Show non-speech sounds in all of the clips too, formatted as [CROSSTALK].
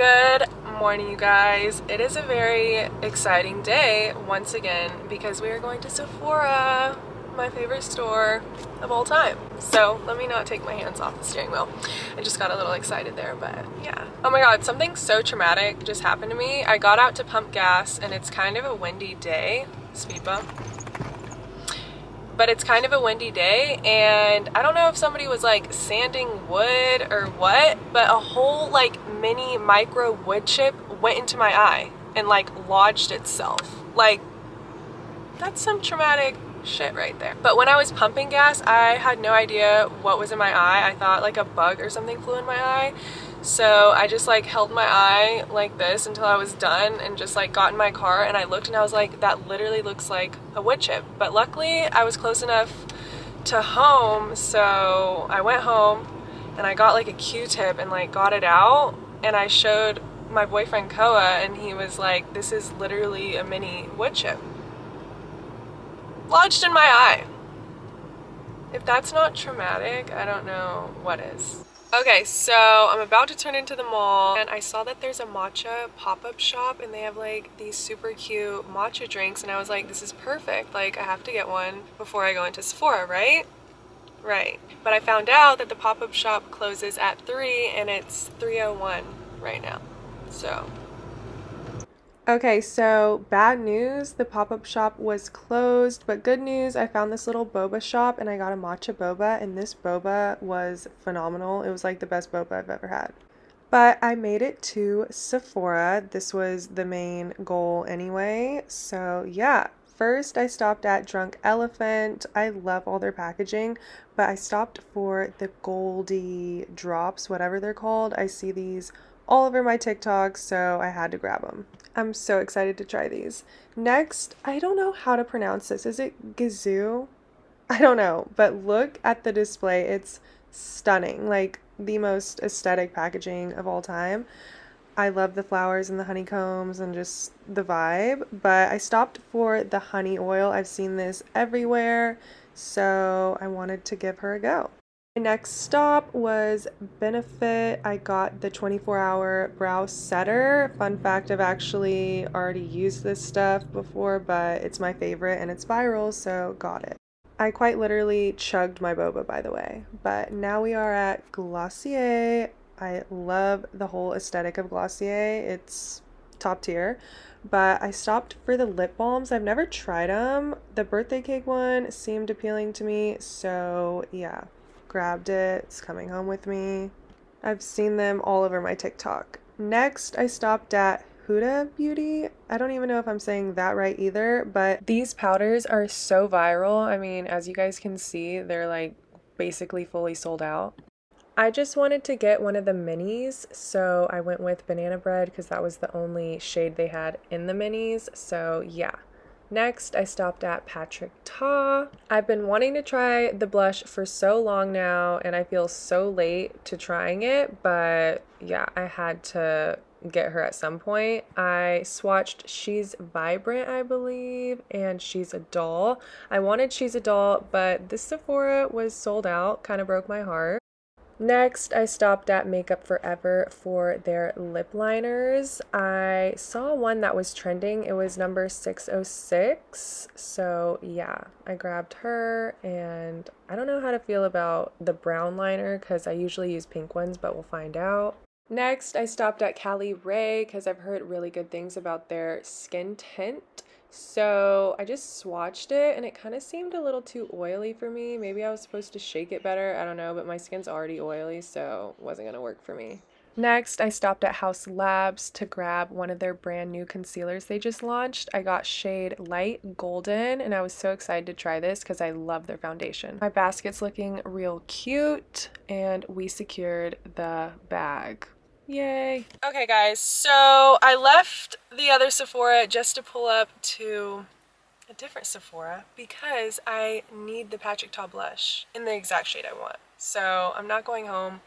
Good morning, you guys. It is a very exciting day once again because we are going to Sephora, my favorite store of all time. So let me not take my hands off the steering wheel. I just got a little excited there, but yeah. Oh my god, something so traumatic just happened to me. I got out to pump gas and it's kind of a windy day. Speed bump but it's kind of a windy day and I don't know if somebody was like sanding wood or what, but a whole like mini micro wood chip went into my eye and like lodged itself. Like that's some traumatic shit right there. But when I was pumping gas, I had no idea what was in my eye. I thought like a bug or something flew in my eye. So I just like held my eye like this until I was done and just like got in my car and I looked and I was like, that literally looks like a wood chip. But luckily I was close enough to home. So I went home and I got like a Q-tip and like got it out and I showed my boyfriend Koa and he was like, this is literally a mini wood chip. Lodged in my eye. If that's not traumatic, I don't know what is. Okay, so I'm about to turn into the mall and I saw that there's a matcha pop-up shop and they have like these super cute matcha drinks and I was like, this is perfect. Like I have to get one before I go into Sephora, right? Right. But I found out that the pop-up shop closes at 3 and it's 3.01 right now. So Okay, so bad news, the pop-up shop was closed, but good news, I found this little boba shop and I got a matcha boba and this boba was phenomenal. It was like the best boba I've ever had. But I made it to Sephora. This was the main goal anyway. So yeah, first I stopped at Drunk Elephant. I love all their packaging, but I stopped for the Goldi drops, whatever they're called. I see these all over my TikTok, so I had to grab them. I'm so excited to try these. Next, I don't know how to pronounce this. Is it Gazoo? I don't know, but look at the display. It's stunning. Like the most aesthetic packaging of all time. I love the flowers and the honeycombs and just the vibe, but I stopped for the honey oil. I've seen this everywhere, so I wanted to give her a go. My next stop was Benefit. I got the 24 hour brow setter. Fun fact I've actually already used this stuff before, but it's my favorite and it's viral, so got it. I quite literally chugged my boba, by the way. But now we are at Glossier. I love the whole aesthetic of Glossier, it's top tier. But I stopped for the lip balms. I've never tried them. The birthday cake one seemed appealing to me, so yeah, grabbed it. It's coming home with me. I've seen them all over my TikTok. Next, I stopped at Huda Beauty. I don't even know if I'm saying that right either, but these powders are so viral. I mean, as you guys can see, they're like basically fully sold out. I just wanted to get one of the minis, so I went with Banana Bread because that was the only shade they had in the minis. So yeah, Next, I stopped at Patrick Ta. I've been wanting to try the blush for so long now, and I feel so late to trying it, but yeah, I had to get her at some point. I swatched She's Vibrant, I believe, and She's a Doll. I wanted She's a Doll, but this Sephora was sold out, kind of broke my heart. Next, I stopped at Makeup Forever for their lip liners. I saw one that was trending. It was number 606. So, yeah, I grabbed her and I don't know how to feel about the brown liner because I usually use pink ones, but we'll find out. Next, I stopped at Cali Ray because I've heard really good things about their skin tint. So I just swatched it and it kind of seemed a little too oily for me. Maybe I was supposed to shake it better. I don't know, but my skin's already oily, so it wasn't going to work for me. Next, I stopped at Haus Labs to grab one of their brand new concealers they just launched. I got shade Light Golden, and I was so excited to try this because I love their foundation. My basket's looking real cute, and we secured the bag. Yay. Okay guys, so I left the other Sephora just to pull up to a different Sephora because I need the Patrick Ta blush in the exact shade I want. So I'm not going home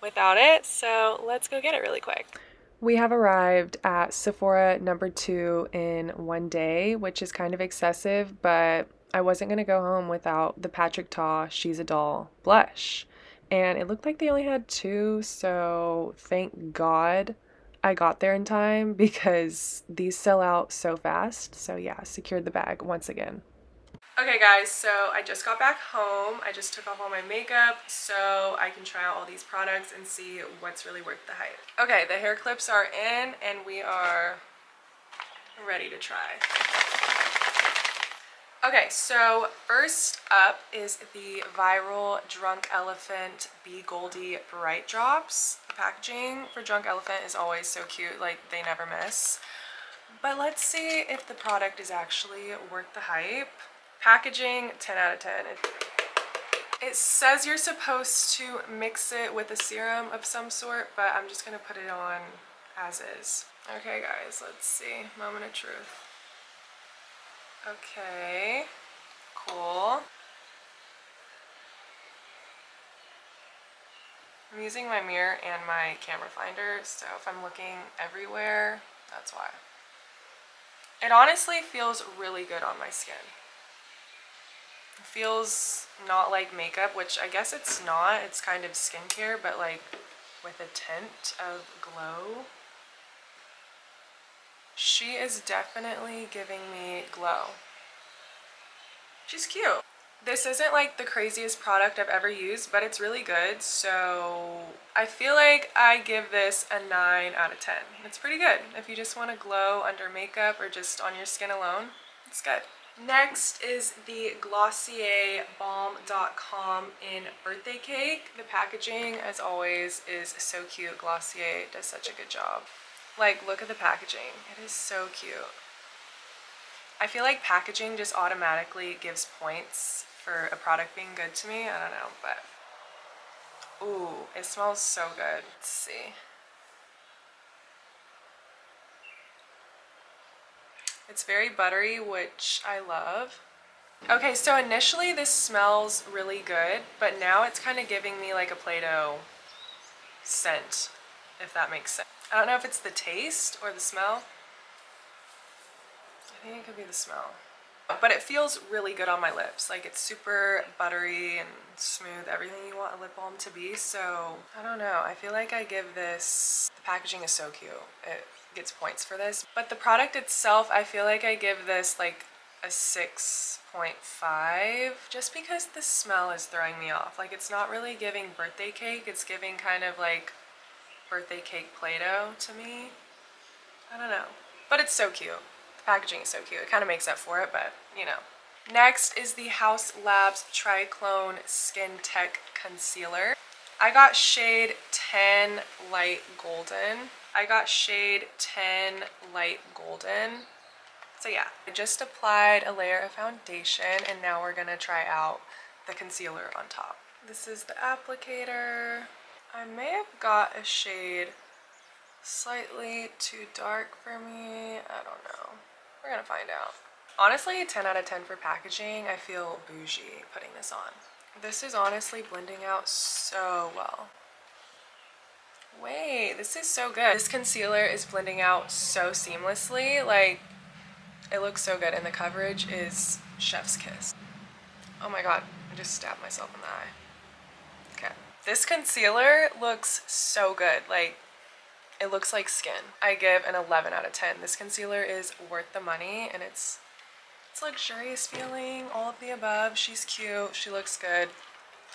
without it, so let's go get it really quick. We have arrived at Sephora number two in one day, which is kind of excessive, but I wasn't going to go home without the Patrick Ta She's a Doll blush and it looked like they only had two, so thank God I got there in time [LAUGHS] because these sell out so fast. So yeah, secured the bag once again. Okay guys, so I just got back home. I just took off all my makeup so I can try out all these products and see what's really worth the hype. Okay, the hair clips are in and we are ready to try. Okay, so first up is the viral Drunk Elephant B Goldi Bright Drops. The packaging for Drunk Elephant is always so cute, like they never miss. But let's see if the product is actually worth the hype. Packaging, 10 out of 10. It says you're supposed to mix it with a serum of some sort, but I'm just gonna put it on as is. Okay guys, let's see. Moment of truth. Okay, cool. I'm using my mirror and my camera finder, so if I'm looking everywhere, that's why. It honestly feels really good on my skin feels not like makeup, which I guess it's not. It's kind of skincare, but like with a tint of glow. She is definitely giving me glow. She's cute. This isn't like the craziest product I've ever used, but it's really good. So I feel like I give this a 9 out of 10. It's pretty good. If you just want to glow under makeup or just on your skin alone, it's good. Next is the Glossier Balm Dotcom in Birthday Cake. The packaging, as always, is so cute. Glossier does such a good job. Like, look at the packaging. It is so cute. I feel like packaging just automatically gives points for a product being good to me. I don't know, but... Ooh, it smells so good. Let's see. It's very buttery, which I love. Okay, so initially this smells really good, but now it's kind of giving me like a Play-Doh scent, if that makes sense. I don't know if it's the taste or the smell. I think it could be the smell. But it feels really good on my lips. Like it's super buttery and smooth, everything you want a lip balm to be. So I don't know. I feel like I give this, the packaging is so cute. It gets points for this. But the product itself, I feel like I give this like a 6.5 just because the smell is throwing me off. Like it's not really giving birthday cake, it's giving kind of like birthday cake Play-Doh to me. I don't know. But it's so cute. The packaging is so cute. It kind of makes up for it, but you know. Next is the Haus Labs Triclone Skin Tech Concealer. I got shade 10 Light Golden. I got shade 10 Light Golden. So yeah, I just applied a layer of foundation and now we're gonna try out the concealer on top. This is the applicator. I may have got a shade slightly too dark for me. I don't know. We're gonna find out. Honestly, 10 out of 10 for packaging. I feel bougie putting this on. This is honestly blending out so well. Wait, this is so good. This concealer is blending out so seamlessly. Like, it looks so good. And the coverage is chef's kiss. Oh my god, I just stabbed myself in the eye. This concealer looks so good. Like, it looks like skin. I give an 11 out of 10. This concealer is worth the money and it's it's luxurious feeling, all of the above. She's cute, she looks good.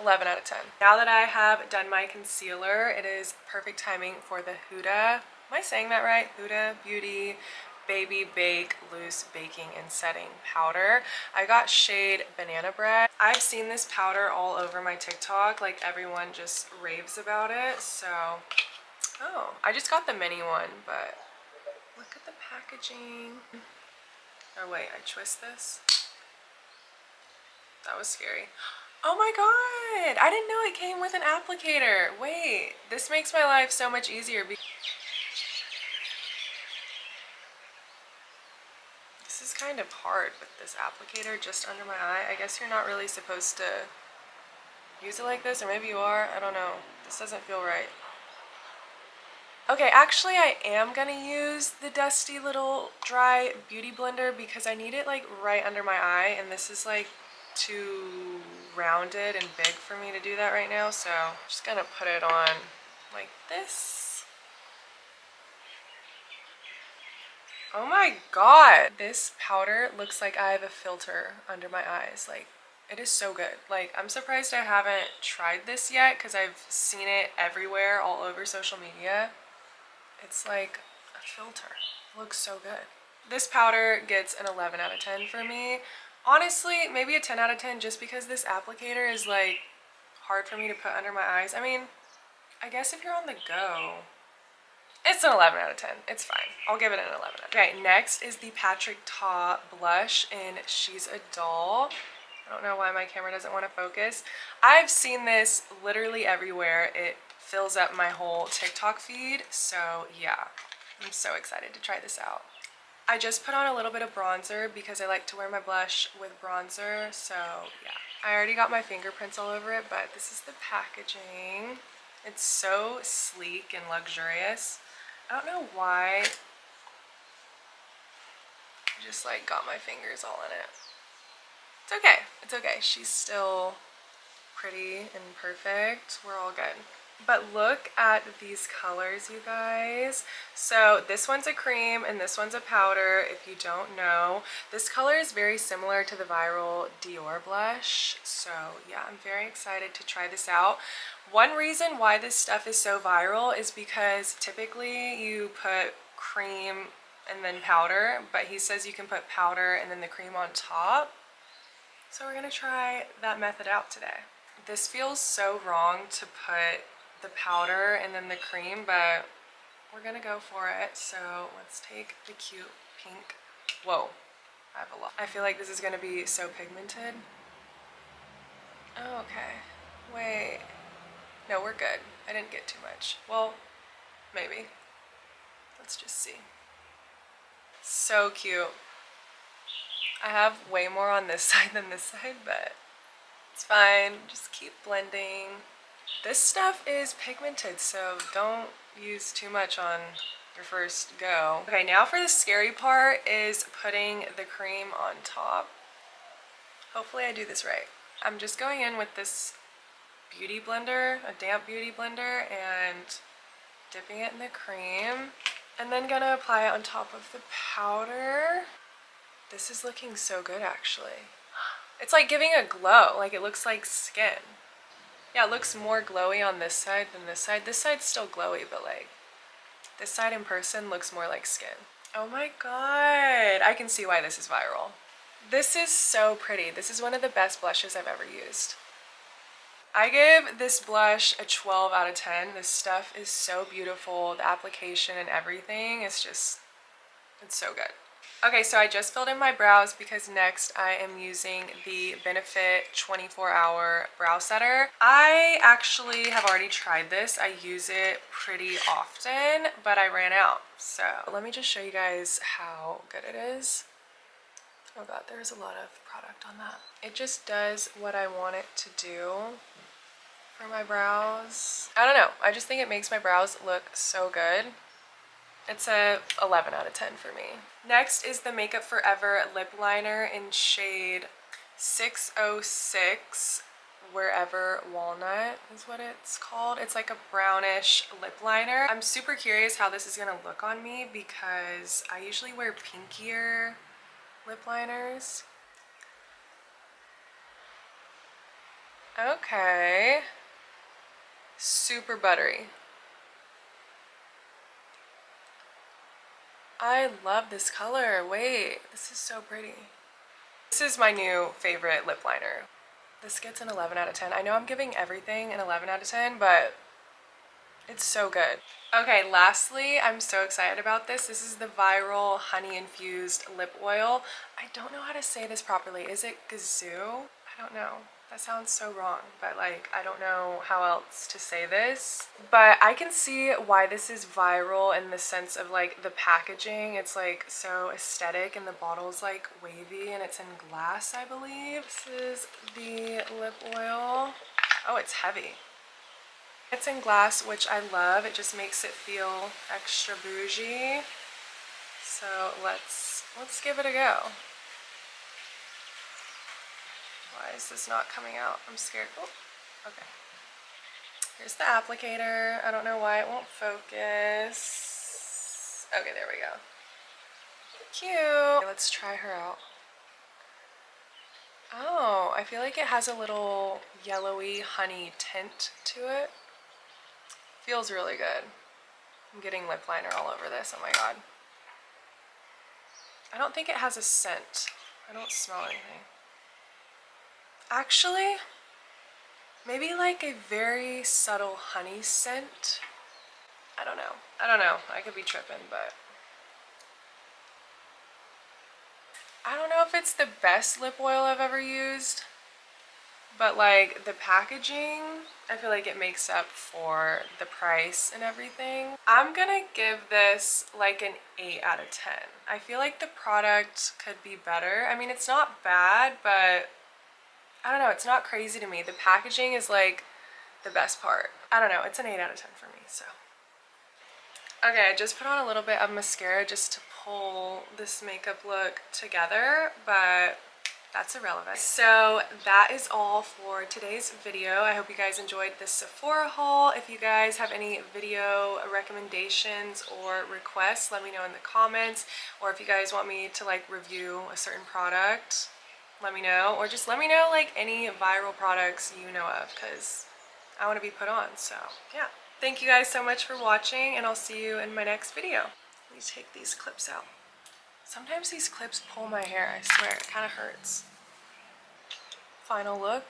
11 out of 10. Now that I have done my concealer, it is perfect timing for the Huda, am I saying that right? Huda Beauty Easy Bake Loose Baking and Setting Powder. I got shade Banana Bread. I've seen this powder all over my TikTok, like everyone just raves about it, so... Oh, I just got the mini one, but look at the packaging. Oh wait, I twist this? That was scary. Oh my god! I didn't know it came with an applicator. Wait, this makes my life so much easier. This is kind of hard with this applicator just under my eye. I guess you're not really supposed to use it like this, or maybe you are. I don't know. This doesn't feel right. Okay, actually I am gonna use the dusty little dry beauty blender because I need it like right under my eye and this is like too rounded and big for me to do that right now. So I'm just gonna put it on like this. Oh my god. This powder looks like I have a filter under my eyes. Like, it is so good. Like, I'm surprised I haven't tried this yet because I've seen it everywhere all over social media. It's like a filter. It looks so good. This powder gets an 11 out of 10 for me. Honestly, maybe a 10 out of 10 just because this applicator is like hard for me to put under my eyes. I mean, I guess if you're on the go, it's an 11 out of 10. It's fine. I'll give it an 11. Okay, next is the Patrick Ta blush in She's a Doll. I don't know why my camera doesn't want to focus. I've seen this literally everywhere. It fills up my whole TikTok feed. So yeah, I'm so excited to try this out. I just put on a little bit of bronzer because I like to wear my blush with bronzer. So yeah, I already got my fingerprints all over it, but this is the packaging. It's so sleek and luxurious. I don't know why. I just like got my fingers all in it. It's okay. It's okay. She's still pretty and perfect. We're all good. But look at these colors, you guys. So this one's a cream and this one's a powder, if you don't know. This color is very similar to the viral Dior blush. So yeah, I'm very excited to try this out. One reason why this stuff is so viral is because typically you put cream and then powder, but he says you can put powder and then the cream on top. So we're gonna try that method out today. This feels so wrong to put the powder and then the cream, but we're gonna go for it. So let's take the cute pink. Whoa, I have a lot. I feel like this is gonna be so pigmented. Oh, okay. Wait. No, we're good. I didn't get too much. Well, maybe. Let's just see. So cute. I have way more on this [LAUGHS] side than this side, but it's fine. Just keep blending. This stuff is pigmented, so don't use too much on your first go. Okay, now for the scary part is putting the cream on top. Hopefully I do this right. I'm just going in with this beauty blender, a damp beauty blender, and dipping it in the cream. And then gonna apply it on top of the powder. This is looking so good actually. It's like giving a glow, like it looks like skin. Yeah, it looks more glowy on this side than this side. This side's still glowy, but like this side in person looks more like skin. Oh my god, I can see why this is viral. This is so pretty. This is one of the best blushes I've ever used. I give this blush a 12 out of 10. This stuff is so beautiful. The application and everything is just, it's so good. Okay, so I just filled in my brows because next I am using the Benefit 24 hour brow setter. I actually have already tried this. I use it pretty often, but I ran out. So let me just show you guys how good it is. Oh god, there's a lot of product on that. It just does what I want it to do for my brows. I don't know. I just think it makes my brows look so good. It's a 11 out of 10 for me. Next is the Makeup Forever lip liner in shade 606 Wherever Walnut is what it's called. It's like a brownish lip liner. I'm super curious how this is to look on me because I usually wear pinkier lip liners. Okay. Super buttery. I love this color. Wait, this is so pretty. This is my new favorite lip liner. This gets an 11 out of 10. I know I'm giving everything an 11 out of 10, but it's so good. Okay, lastly, I'm so excited about this. This is the Viral Honey Infused Lip Oil. I don't know how to say this properly. Is it Gazoo? I don't know. That sounds so wrong, but like, I don't know how else to say this. But I can see why this is viral in the sense of like the packaging. It's like so aesthetic and the bottle's like wavy and it's in glass, I believe. This is the lip oil. Oh, it's heavy. It's in glass, which I love. It just makes it feel extra bougie. So let's, let's give it a go. Why is this not coming out? I'm scared. Oh, okay. Here's the applicator. I don't know why it won't focus. Okay, there we go. Cute. Let's try her out. Oh, I feel like it has a little yellowy honey tint to it. Feels really good. I'm getting lip liner all over this, oh my god. I don't think it has a scent. I don't smell anything. Actually, maybe like a very subtle honey scent. I don't know. I don't know. I could be tripping, but I don't know if it's the best lip oil I've ever used, but like the packaging, I feel like it makes up for the price and everything. I'm gonna give this like an 8 out of 10. I feel like the product could be better. I mean, it's not bad, but I don't know, it's not crazy to me. The packaging is like the best part. I don't know, it's an 8 out of 10 for me, so. Okay, I just put on a little bit of mascara just to pull this makeup look together, but that's irrelevant. So that is all for today's video. I hope you guys enjoyed this Sephora haul. If you guys have any video recommendations or requests, let me know in the comments. Or if you guys want me to like review a certain product, let me know. Or just let me know like any viral products you know of because I want to be put on. So yeah. Thank you guys so much for watching and I'll see you in my next video. Let me take these clips out. Sometimes these clips pull my hair, I swear, it kind of hurts. Final look.